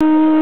you.